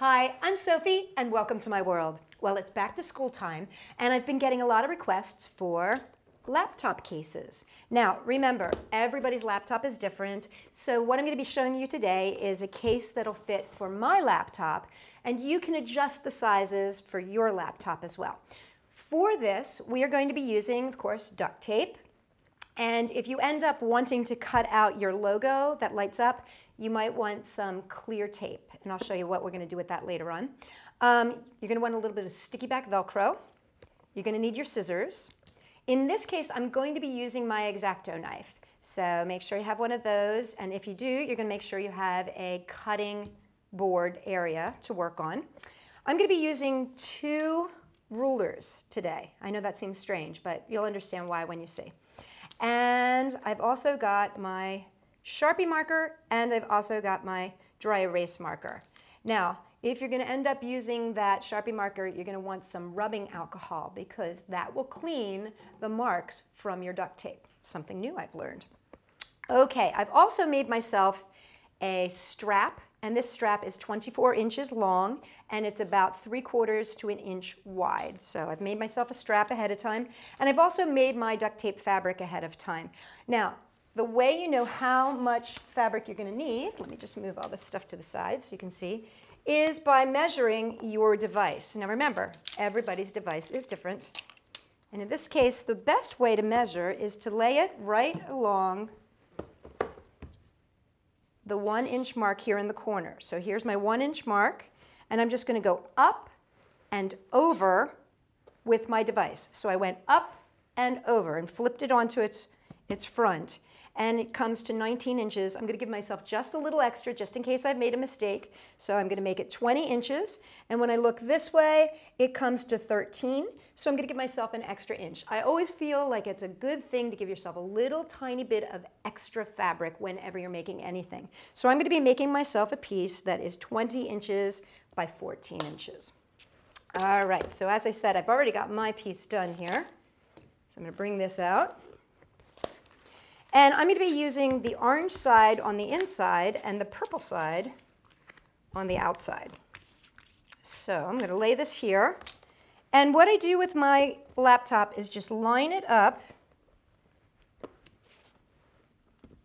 Hi, I'm Sophie, and welcome to my world. Well, it's back to school time, and I've been getting a lot of requests for laptop cases. Now, remember, everybody's laptop is different, so what I'm going to be showing you today is a case that'll fit for my laptop, and you can adjust the sizes for your laptop as well. For this, we are going to be using, of course, duct tape, and if you end up wanting to cut out your logo that lights up, you might want some clear tape, and I'll show you what we're going to do with that later on. Um, you're going to want a little bit of sticky back Velcro. You're going to need your scissors. In this case, I'm going to be using my X-Acto knife. So make sure you have one of those, and if you do, you're going to make sure you have a cutting board area to work on. I'm going to be using two rulers today. I know that seems strange, but you'll understand why when you see. And I've also got my Sharpie marker and I've also got my dry erase marker. Now, if you're going to end up using that Sharpie marker, you're going to want some rubbing alcohol because that will clean the marks from your duct tape. Something new I've learned. Okay, I've also made myself a strap and this strap is 24 inches long and it's about three quarters to an inch wide. So I've made myself a strap ahead of time and I've also made my duct tape fabric ahead of time. Now, the way you know how much fabric you're going to need, let me just move all this stuff to the side so you can see, is by measuring your device. Now remember, everybody's device is different. And in this case, the best way to measure is to lay it right along the one inch mark here in the corner. So here's my one inch mark, and I'm just gonna go up and over with my device. So I went up and over and flipped it onto its, its front and it comes to 19 inches. I'm gonna give myself just a little extra just in case I've made a mistake. So I'm gonna make it 20 inches. And when I look this way, it comes to 13. So I'm gonna give myself an extra inch. I always feel like it's a good thing to give yourself a little tiny bit of extra fabric whenever you're making anything. So I'm gonna be making myself a piece that is 20 inches by 14 inches. All right, so as I said, I've already got my piece done here. So I'm gonna bring this out. And I'm going to be using the orange side on the inside and the purple side on the outside. So I'm going to lay this here. And what I do with my laptop is just line it up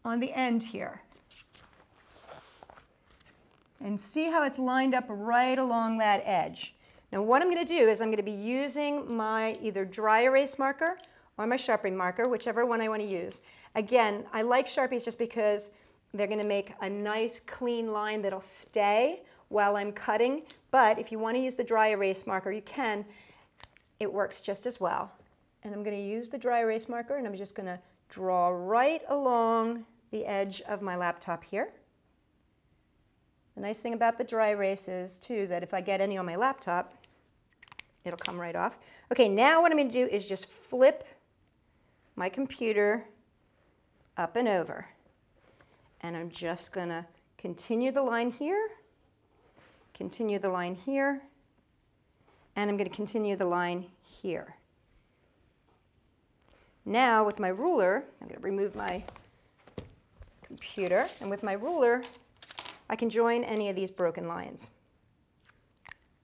on the end here. And see how it's lined up right along that edge. Now what I'm going to do is I'm going to be using my either dry erase marker or my Sharpie marker, whichever one I want to use. Again, I like Sharpies just because they're going to make a nice clean line that'll stay while I'm cutting. But if you want to use the dry erase marker, you can. It works just as well. And I'm going to use the dry erase marker and I'm just going to draw right along the edge of my laptop here. The nice thing about the dry erase is too that if I get any on my laptop, it'll come right off. Okay, now what I'm going to do is just flip my computer up and over. And I'm just going to continue the line here, continue the line here, and I'm going to continue the line here. Now with my ruler, I'm going to remove my computer, and with my ruler, I can join any of these broken lines.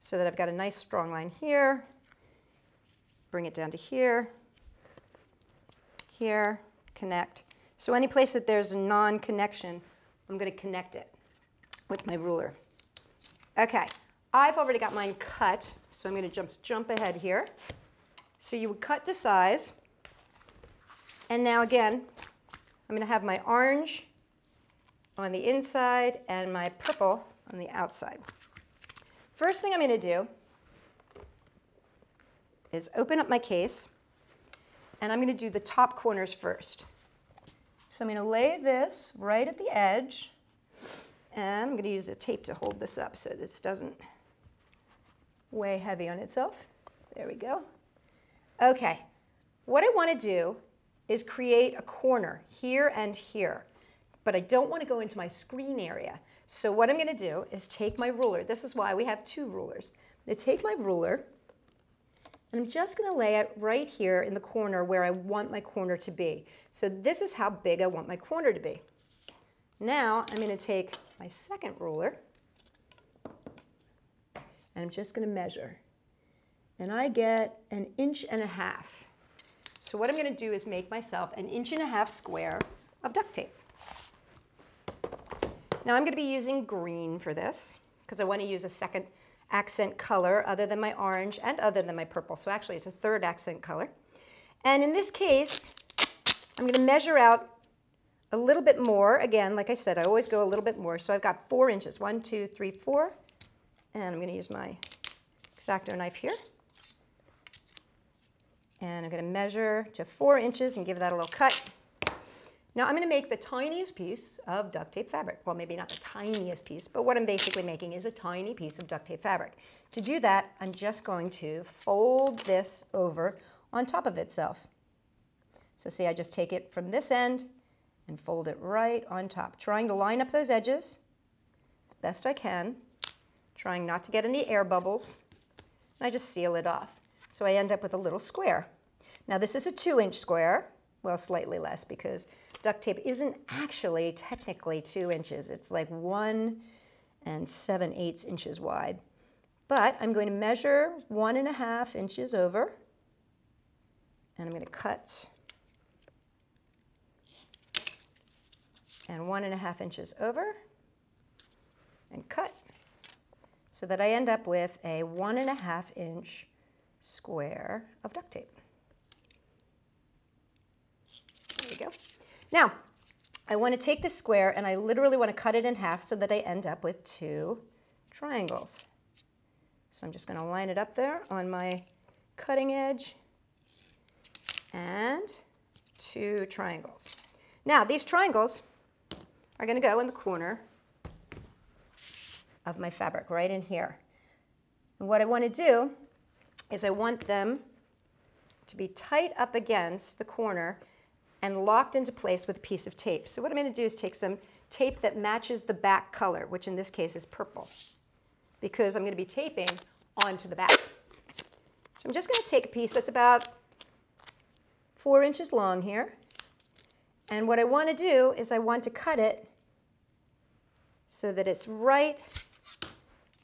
So that I've got a nice strong line here, bring it down to here, here, connect. So any place that there's a non-connection, I'm going to connect it with my ruler. Okay, I've already got mine cut, so I'm going to jump, jump ahead here. So you would cut to size. And now again, I'm going to have my orange on the inside and my purple on the outside. First thing I'm going to do is open up my case and I'm going to do the top corners first. So I'm going to lay this right at the edge, and I'm going to use the tape to hold this up so this doesn't weigh heavy on itself. There we go. Okay, what I want to do is create a corner here and here, but I don't want to go into my screen area. So what I'm going to do is take my ruler. This is why we have two rulers. I'm going to take my ruler, and I'm just going to lay it right here in the corner where I want my corner to be. So this is how big I want my corner to be. Now I'm going to take my second ruler and I'm just going to measure. And I get an inch and a half. So what I'm going to do is make myself an inch and a half square of duct tape. Now I'm going to be using green for this because I want to use a second accent color other than my orange and other than my purple. So actually it's a third accent color. And in this case, I'm going to measure out a little bit more. Again, like I said, I always go a little bit more. So I've got four inches. One, two, three, four. And I'm going to use my X-Acto knife here. And I'm going to measure to four inches and give that a little cut. Now I'm going to make the tiniest piece of duct tape fabric. Well, maybe not the tiniest piece, but what I'm basically making is a tiny piece of duct tape fabric. To do that, I'm just going to fold this over on top of itself. So see, I just take it from this end and fold it right on top, trying to line up those edges best I can, trying not to get any air bubbles. And I just seal it off. So I end up with a little square. Now this is a two inch square, well slightly less because duct tape isn't actually technically two inches. It's like one and seven eighths inches wide. But I'm going to measure one and a half inches over and I'm going to cut and one and a half inches over and cut so that I end up with a one and a half inch square of duct tape. There you go. Now, I want to take this square and I literally want to cut it in half so that I end up with two triangles. So I'm just going to line it up there on my cutting edge and two triangles. Now, these triangles are going to go in the corner of my fabric, right in here. And what I want to do is I want them to be tight up against the corner and locked into place with a piece of tape. So what I'm going to do is take some tape that matches the back color, which in this case is purple, because I'm going to be taping onto the back. So I'm just going to take a piece that's about four inches long here. And what I want to do is I want to cut it so that it's right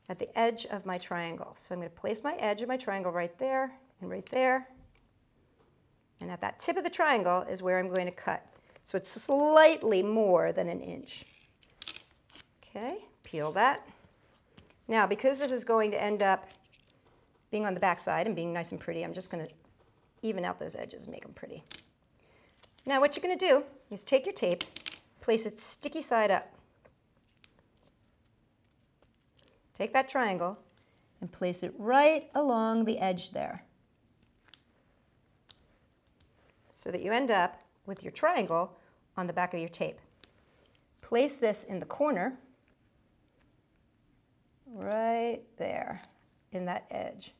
at the edge of my triangle. So I'm going to place my edge of my triangle right there and right there. And at that tip of the triangle is where I'm going to cut. So it's slightly more than an inch. Okay, peel that. Now, because this is going to end up being on the back side and being nice and pretty, I'm just going to even out those edges and make them pretty. Now what you're going to do is take your tape, place it sticky side up. Take that triangle and place it right along the edge there. So that you end up with your triangle on the back of your tape. Place this in the corner, right there in that edge,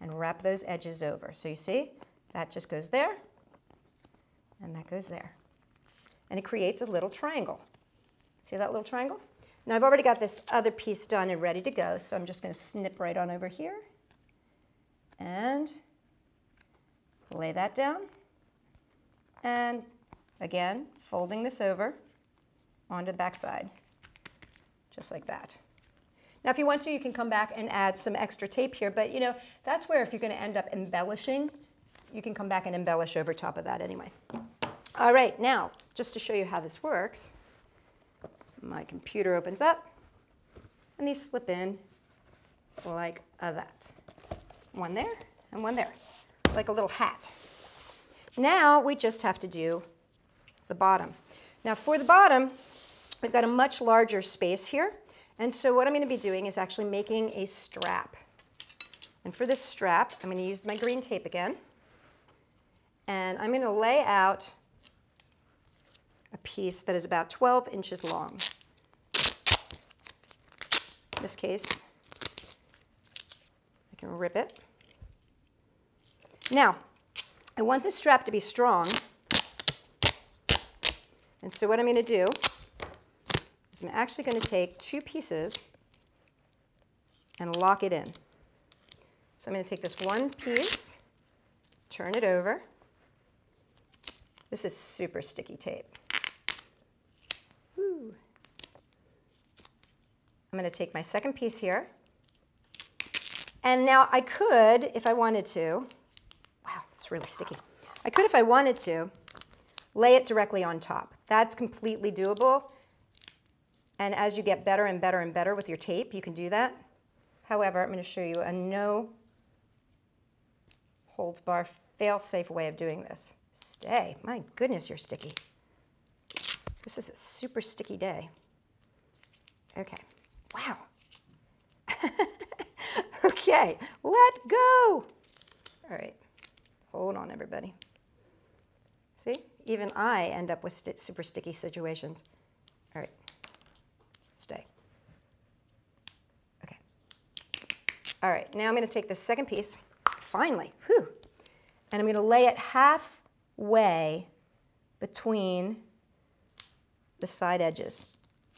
and wrap those edges over. So you see, that just goes there, and that goes there. And it creates a little triangle. See that little triangle? Now I've already got this other piece done and ready to go, so I'm just going to snip right on over here and lay that down. And again, folding this over onto the back side, just like that. Now if you want to, you can come back and add some extra tape here, but you know, that's where if you're going to end up embellishing, you can come back and embellish over top of that anyway. All right, now, just to show you how this works, my computer opens up, and these slip in like that. One there and one there, like a little hat. Now we just have to do the bottom. Now for the bottom, we've got a much larger space here. And so what I'm going to be doing is actually making a strap. And for this strap, I'm going to use my green tape again. And I'm going to lay out a piece that is about 12 inches long. In this case, I can rip it. Now, I want this strap to be strong. And so what I'm going to do is I'm actually going to take two pieces and lock it in. So I'm going to take this one piece, turn it over. This is super sticky tape. I'm going to take my second piece here, And now I could, if I wanted to, really sticky. I could, if I wanted to, lay it directly on top. That's completely doable. And as you get better and better and better with your tape, you can do that. However, I'm going to show you a no holds bar fail-safe way of doing this. Stay. My goodness, you're sticky. This is a super sticky day. Okay. Wow. okay, let go. All right. Hold on, everybody. See? Even I end up with st super sticky situations. All right. Stay. Okay. All right, now I'm going to take this second piece, finally, whew, and I'm going to lay it halfway between the side edges,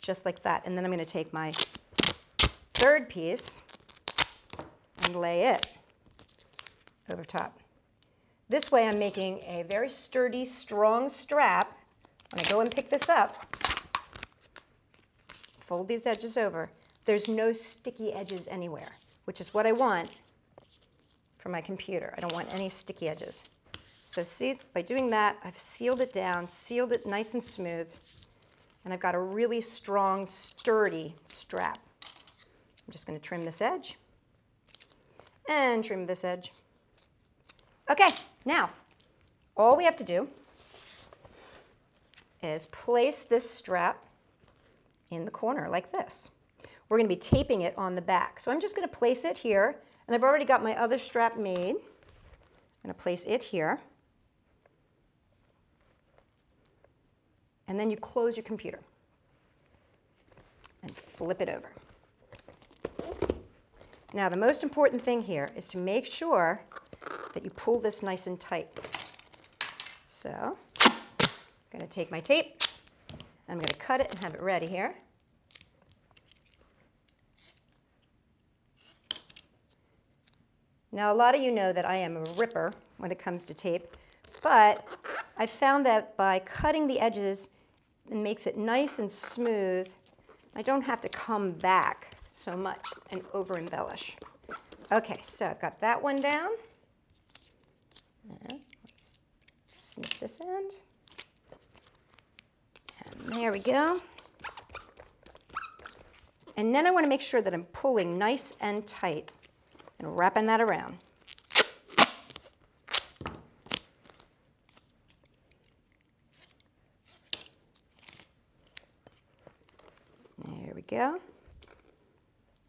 just like that. And then I'm going to take my third piece and lay it over top. This way I'm making a very sturdy, strong strap. When I go and pick this up, fold these edges over. There's no sticky edges anywhere, which is what I want for my computer. I don't want any sticky edges. So see, by doing that, I've sealed it down, sealed it nice and smooth, and I've got a really strong, sturdy strap. I'm just to trim this edge and trim this edge. Okay, now, all we have to do is place this strap in the corner like this. We're going to be taping it on the back. So I'm just going to place it here, and I've already got my other strap made. I'm going to place it here. And then you close your computer and flip it over. Now the most important thing here is to make sure that you pull this nice and tight. So I'm going to take my tape, I'm going to cut it and have it ready here. Now a lot of you know that I am a ripper when it comes to tape, but I found that by cutting the edges, it makes it nice and smooth. I don't have to come back so much and over embellish. Okay, so I've got that one down. And let's snip this end. And there we go. And then I want to make sure that I'm pulling nice and tight and wrapping that around. There we go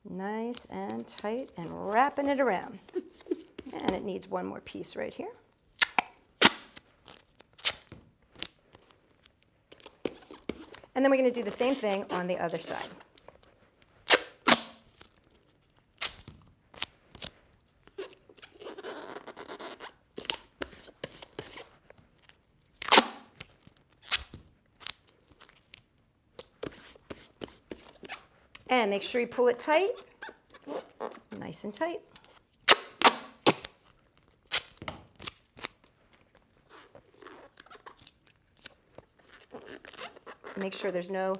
nice and tight and wrapping it around. and it needs one more piece right here. And then we're going to do the same thing on the other side. And make sure you pull it tight, nice and tight. Make sure there's no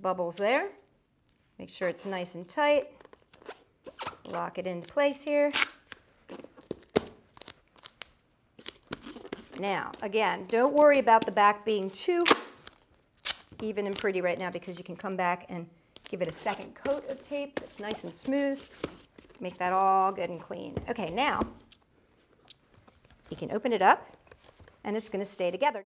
bubbles there. Make sure it's nice and tight. Lock it into place here. Now, again, don't worry about the back being too even and pretty right now because you can come back and Give it a second coat of tape that's nice and smooth. Make that all good and clean. Okay, now you can open it up and it's going to stay together.